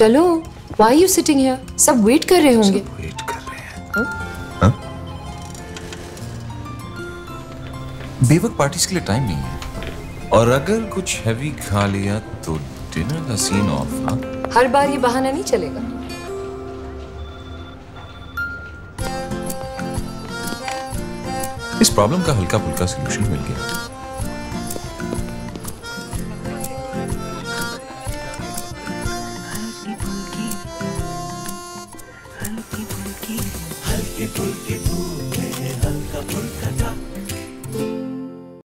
चलो why you sitting here सब wait कर रहे होंगे। वेट कर रहे हैं। हाँ? बेवक पार्टीज़ के लिए टाइम नहीं है। और अगर कुछ हैवी खा लिया तो डिनर का सीन ऑफ़ हाँ? हर बार ये बहाना नहीं चलेगा। इस प्रॉब्लम का हल्का फुल्का सोल्यूशन मिल गया। हल्के फुल्के फूल।